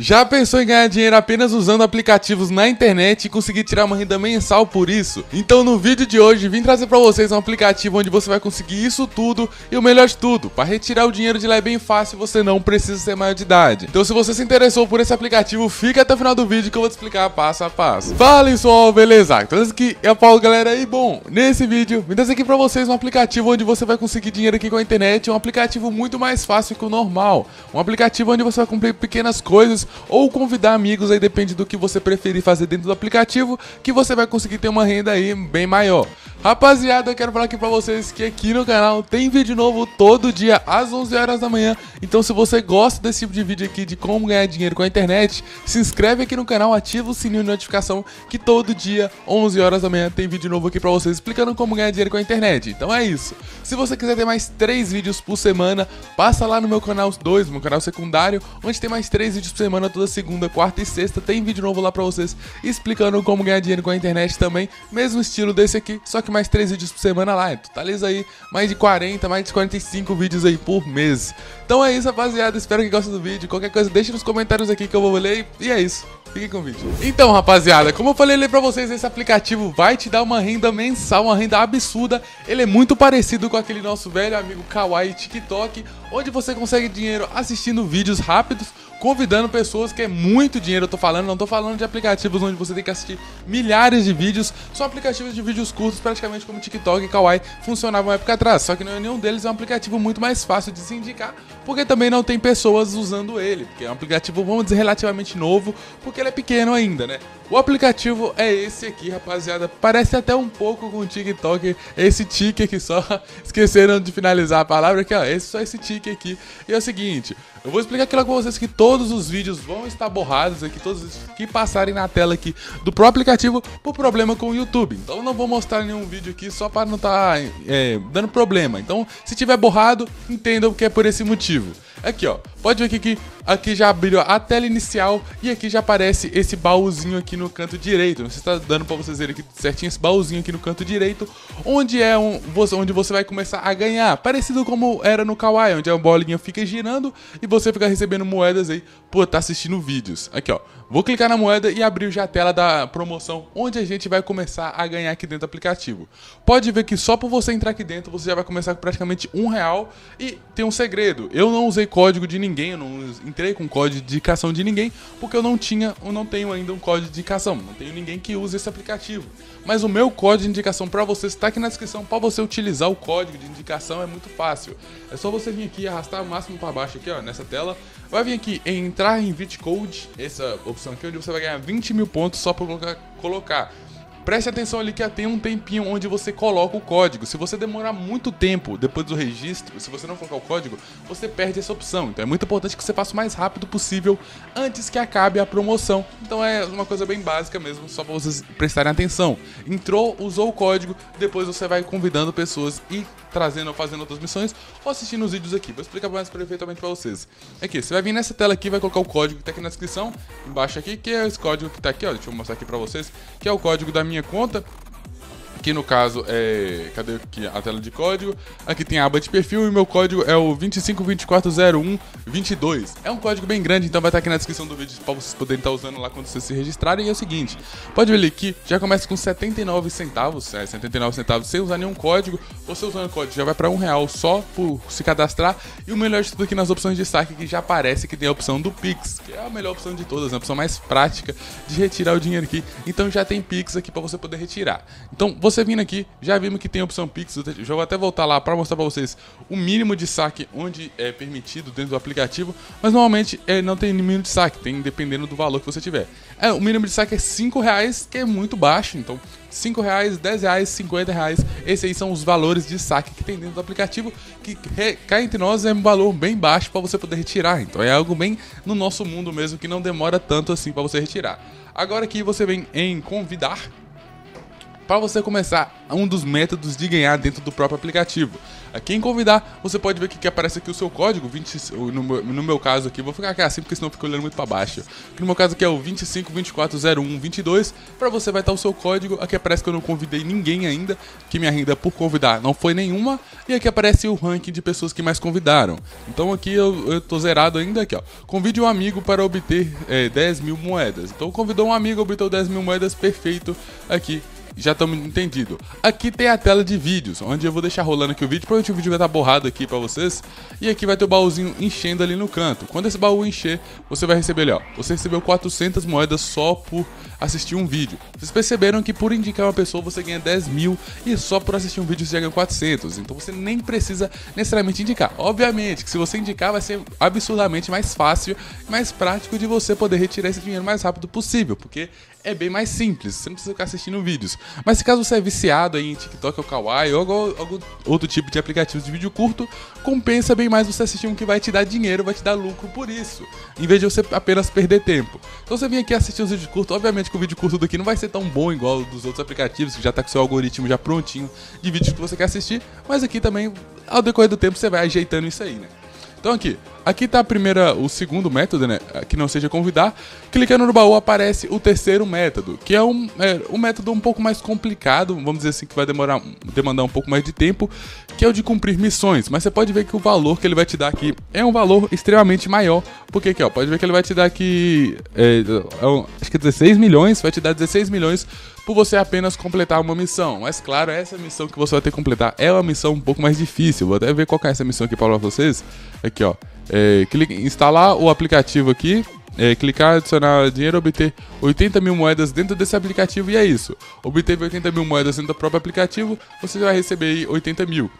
Já pensou em ganhar dinheiro apenas usando aplicativos na internet e conseguir tirar uma renda mensal por isso? Então no vídeo de hoje vim trazer para vocês um aplicativo onde você vai conseguir isso tudo e o melhor de tudo, para retirar o dinheiro de lá é bem fácil, você não precisa ser maior de idade. Então se você se interessou por esse aplicativo, fica até o final do vídeo que eu vou te explicar passo a passo. Fala pessoal, beleza? Então esse aqui é o Paulo galera e bom, nesse vídeo vim trazer aqui para vocês um aplicativo onde você vai conseguir dinheiro aqui com a internet, um aplicativo muito mais fácil que o normal, um aplicativo onde você vai cumprir pequenas coisas ou convidar amigos, aí depende do que você preferir fazer dentro do aplicativo, que você vai conseguir ter uma renda aí bem maior. Rapaziada, eu quero falar aqui pra vocês que aqui no canal tem vídeo novo todo dia às 11 horas da manhã. Então se você gosta desse tipo de vídeo aqui de como ganhar dinheiro com a internet, se inscreve aqui no canal, ativa o sininho de notificação que todo dia, 11 horas da manhã, tem vídeo novo aqui pra vocês explicando como ganhar dinheiro com a internet. Então é isso. Se você quiser ter mais 3 vídeos por semana, passa lá no meu canal 2, meu canal secundário, onde tem mais 3 vídeos por semana toda segunda, quarta e sexta. Tem vídeo novo lá pra vocês explicando como ganhar dinheiro com a internet também, mesmo estilo desse aqui, só que mais 3 vídeos por semana lá. Totaliza aí mais de 40, mais de 45 vídeos aí por mês. Então é isso, rapaziada. Espero que gostem do vídeo. Qualquer coisa, deixe nos comentários aqui que eu vou ler. E é isso. Fiquem com o vídeo. Então, rapaziada, como eu falei ali pra vocês, esse aplicativo vai te dar uma renda mensal, uma renda absurda. Ele é muito parecido com aquele nosso velho amigo Kawaii TikTok, onde você consegue dinheiro assistindo vídeos rápidos convidando pessoas que é muito dinheiro, eu tô falando, não tô falando de aplicativos onde você tem que assistir milhares de vídeos, são aplicativos de vídeos curtos, praticamente como TikTok e Kawaii funcionavam uma época atrás, só que nenhum deles é um aplicativo muito mais fácil de se indicar, porque também não tem pessoas usando ele, porque é um aplicativo, vamos dizer, relativamente novo, porque ele é pequeno ainda, né? O aplicativo é esse aqui, rapaziada. Parece até um pouco com o TikTok. Esse tique aqui só. Esqueceram de finalizar a palavra aqui, ó. Esse só esse tique aqui. E é o seguinte, eu vou explicar aquilo com vocês que todos os vídeos vão estar borrados aqui, todos os que passarem na tela aqui do próprio aplicativo por problema com o YouTube. Então eu não vou mostrar nenhum vídeo aqui só para não estar tá, é, dando problema. Então, se tiver borrado, entendam que é por esse motivo. Aqui, ó. Pode ver que aqui, aqui já abriu a tela inicial e aqui já aparece esse baúzinho aqui no canto direito. Se está dando para vocês verem aqui certinho esse baúzinho aqui no canto direito, onde é um, onde você vai começar a ganhar, parecido como era no Kawaii, onde a bolinha fica girando e você fica recebendo moedas aí por estar tá assistindo vídeos. Aqui, ó. Vou clicar na moeda e abrir já a tela da promoção, onde a gente vai começar a ganhar aqui dentro do aplicativo. Pode ver que só por você entrar aqui dentro, você já vai começar com praticamente um real e tem um segredo. Eu não usei código de ninguém, eu não entrei com código de indicação de ninguém, porque eu não tinha, eu não tenho ainda um código de indicação, não tenho ninguém que use esse aplicativo. Mas o meu código de indicação para você está aqui na descrição, para você utilizar o código de indicação é muito fácil. É só você vir aqui arrastar o máximo para baixo aqui, ó, nessa tela. Vai vir aqui em entrar em VitCode, essa opção aqui, onde você vai ganhar 20 mil pontos só por colocar Preste atenção ali que tem um tempinho onde você coloca o código. Se você demorar muito tempo depois do registro, se você não colocar o código, você perde essa opção. Então é muito importante que você faça o mais rápido possível antes que acabe a promoção. Então é uma coisa bem básica mesmo, só para vocês prestarem atenção. Entrou, usou o código, depois você vai convidando pessoas e trazendo ou fazendo outras missões ou assistindo os vídeos aqui. Vou explicar mais perfeitamente para vocês. Aqui, você vai vir nessa tela aqui, vai colocar o código que tá aqui na descrição, embaixo aqui, que é esse código que tá aqui, ó. Deixa eu mostrar aqui para vocês, que é o código da minha conta. Aqui no caso é. Cadê aqui a tela de código? Aqui tem a aba de perfil e meu código é o 25240122. É um código bem grande, então vai estar aqui na descrição do vídeo para vocês poderem estar usando lá quando vocês se registrarem. E é o seguinte: pode ver ali que já começa com 79 centavos, é, 79 centavos sem usar nenhum código. Você usando o código já vai para um real só por se cadastrar. E o melhor de tudo aqui nas opções de saque que já aparece que tem a opção do Pix, que é a melhor opção de todas, a opção mais prática de retirar o dinheiro aqui. Então já tem Pix aqui para você poder retirar. Então você você vindo aqui, já vimos que tem opção Pix, já vou até voltar lá para mostrar para vocês o mínimo de saque onde é permitido dentro do aplicativo, mas normalmente é, não tem mínimo de saque, tem dependendo do valor que você tiver. É, o mínimo de saque é 5 reais, que é muito baixo, então 5 reais, 10 reais, 50 reais, esses aí são os valores de saque que tem dentro do aplicativo, que cá entre nós é um valor bem baixo para você poder retirar, então é algo bem no nosso mundo mesmo, que não demora tanto assim para você retirar. Agora aqui você vem em convidar, para você começar um dos métodos de ganhar dentro do próprio aplicativo. Aqui em convidar, você pode ver que, aparece aqui o seu código, 20, no, meu, no meu caso aqui, vou ficar aqui assim porque senão fica olhando muito para baixo. Aqui no meu caso aqui é o 25240122, para você vai estar o seu código, aqui aparece que eu não convidei ninguém ainda, que minha renda por convidar não foi nenhuma, e aqui aparece o ranking de pessoas que mais convidaram. Então aqui eu, eu tô zerado ainda aqui, ó. Convide um amigo para obter é, 10 mil moedas. Então convidou um amigo, obteve 10 mil moedas, perfeito aqui já estamos entendido. Aqui tem a tela de vídeos, onde eu vou deixar rolando aqui o vídeo, provavelmente o vídeo vai estar borrado aqui para vocês. E aqui vai ter o baúzinho enchendo ali no canto. Quando esse baú encher, você vai receber ali, ó. Você recebeu 400 moedas só por assistir um vídeo. Vocês perceberam que por indicar uma pessoa você ganha 10 mil e só por assistir um vídeo você já ganha 400. Então você nem precisa necessariamente indicar. Obviamente que se você indicar vai ser absurdamente mais fácil mais prático de você poder retirar esse dinheiro mais rápido possível, porque é bem mais simples, você não precisa ficar assistindo vídeos. Mas se caso você é viciado em TikTok ou Kawaii ou algum, outro tipo de aplicativos de vídeo curto, compensa bem mais você assistir um que vai te dar dinheiro, vai te dar lucro por isso, em vez de você apenas perder tempo. Então você vem aqui assistir os vídeos curtos, obviamente que o vídeo curto daqui não vai ser tão bom igual dos outros aplicativos, que já tá com seu algoritmo já prontinho de vídeos que você quer assistir, mas aqui também, ao decorrer do tempo, você vai ajeitando isso aí, né? Então aqui, aqui tá a primeira, o segundo método, né? Que não seja convidar. Clicando no baú aparece o terceiro método, que é um, é, um método um pouco mais complicado, vamos dizer assim, que vai demorar, demandar um pouco mais de tempo, que é o de cumprir missões. Mas você pode ver que o valor que ele vai te dar aqui é um valor extremamente maior. Porque aqui, ó, pode ver que ele vai te dar aqui, é, é, acho que 16 milhões, vai te dar 16 milhões por você apenas completar uma missão. Mas claro, essa missão que você vai ter que completar é uma missão um pouco mais difícil. Vou até ver qual é essa missão aqui para vocês. Aqui, ó. É, clique, instalar o aplicativo aqui. É, clicar, adicionar dinheiro, obter 80 mil moedas dentro desse aplicativo e é isso. Obteve 80 mil moedas dentro do próprio aplicativo, você vai receber aí 80 mil.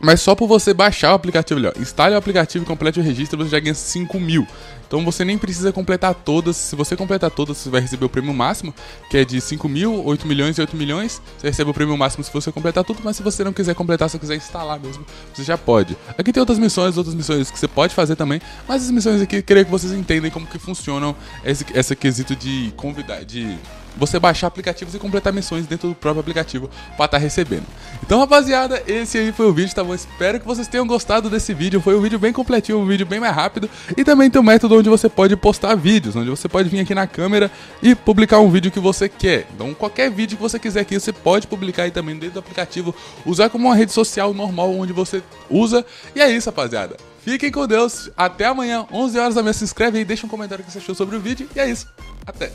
Mas só por você baixar o aplicativo ó, instale o aplicativo e complete o registro, você já ganha 5 mil. Então você nem precisa completar todas. Se você completar todas, você vai receber o prêmio máximo, que é de 5 mil, 8 milhões e 8 milhões. Você recebe o prêmio máximo se você completar tudo, mas se você não quiser completar, se quiser instalar mesmo, você já pode. Aqui tem outras missões, outras missões que você pode fazer também, mas as missões aqui, creio que vocês entendem como que funcionam esse, esse quesito de convidar, de você baixar aplicativos e completar missões dentro do próprio aplicativo para estar tá recebendo. Então, rapaziada, esse aí foi o vídeo, tá bom? Espero que vocês tenham gostado desse vídeo. Foi um vídeo bem completinho, um vídeo bem mais rápido. E também tem um método onde você pode postar vídeos, onde você pode vir aqui na câmera e publicar um vídeo que você quer. Então, qualquer vídeo que você quiser aqui, você pode publicar aí também dentro do aplicativo, usar como uma rede social normal onde você usa. E é isso, rapaziada. Fiquem com Deus. Até amanhã, 11 horas da manhã. Se inscreve aí, deixa um comentário que você achou sobre o vídeo. E é isso. Até.